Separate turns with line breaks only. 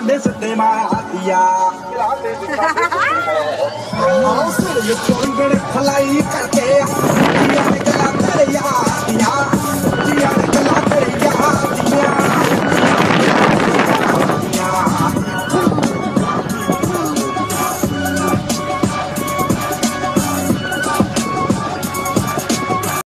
घुमा दिया फलाई करके